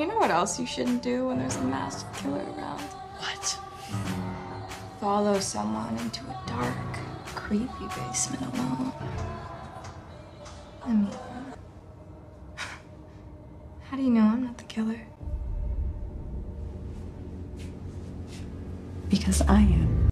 You know what else you shouldn't do when there's a masked killer around? What? Follow someone into a dark, creepy basement alone. I mean, how do you know I'm not the killer? Because I am.